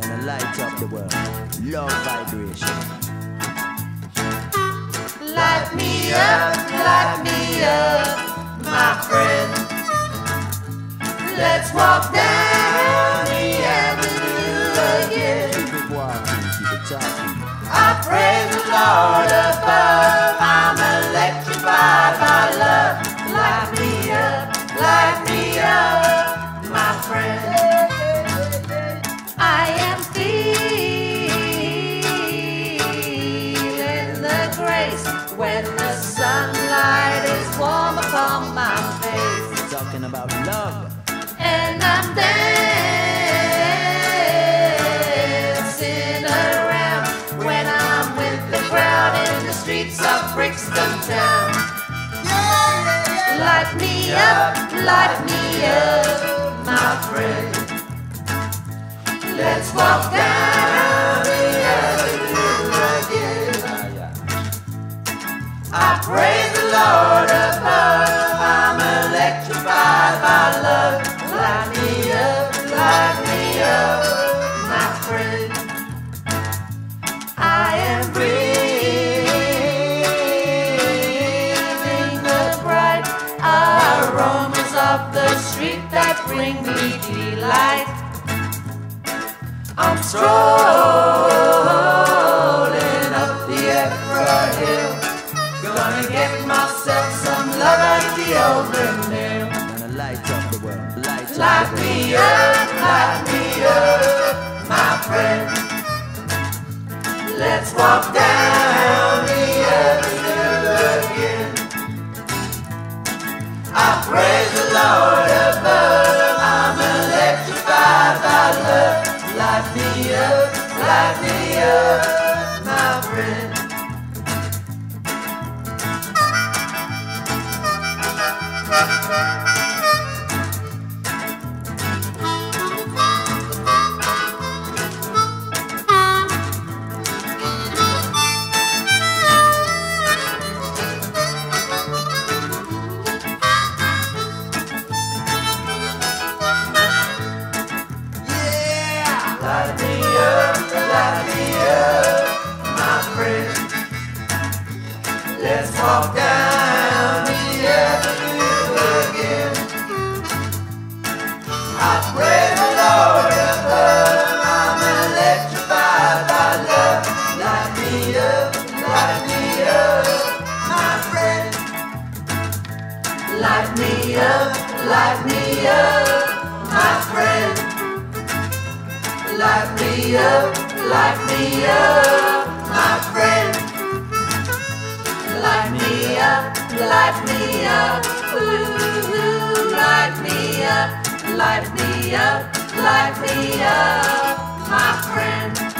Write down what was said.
Gonna light up the world. Love vibration. Light me up, light me up, my friend. Let's walk down the avenue again. Keep it walking, keep it talking. I praise the Lord above. I'm electrified by Talking about love. And I'm dancing around when I'm with the crowd in the streets of Brixton town. Light me up, light me up, bring me delight. I'm strolling up the Effra Hill. Gonna get myself some love at the Overdale. Gonna light up the world. Light, Light me up, light me up, my friend. Let's walk my friend. Let's walk down the avenue again. I the Lord. I'm electrified by love. Light me up, light me up, my friend. Light me up, light me up, my friend. Light me up, light me up, my friend. Light me up, light me up, ooh, ooh, light me up, light me up, light me up, my friend.